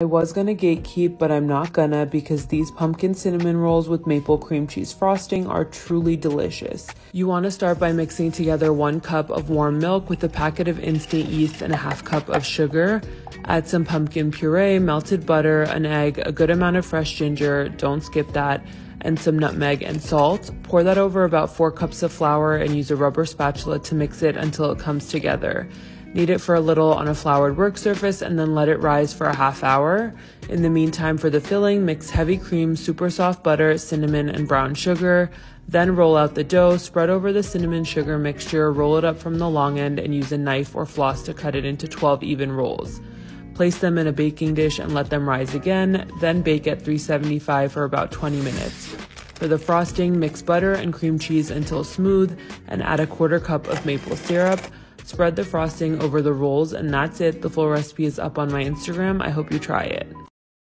I was gonna gatekeep, but I'm not gonna because these pumpkin cinnamon rolls with maple cream cheese frosting are truly delicious. You wanna start by mixing together one cup of warm milk with a packet of instant yeast and a half cup of sugar. Add some pumpkin puree, melted butter, an egg, a good amount of fresh ginger, don't skip that, and some nutmeg and salt. Pour that over about four cups of flour and use a rubber spatula to mix it until it comes together. Knead it for a little on a floured work surface and then let it rise for a half hour. In the meantime, for the filling, mix heavy cream, super soft butter, cinnamon, and brown sugar. Then roll out the dough, spread over the cinnamon sugar mixture, roll it up from the long end, and use a knife or floss to cut it into 12 even rolls. Place them in a baking dish and let them rise again, then bake at 375 for about 20 minutes. For the frosting, mix butter and cream cheese until smooth and add a quarter cup of maple syrup. Spread the frosting over the rolls, and that's it. The full recipe is up on my Instagram. I hope you try it.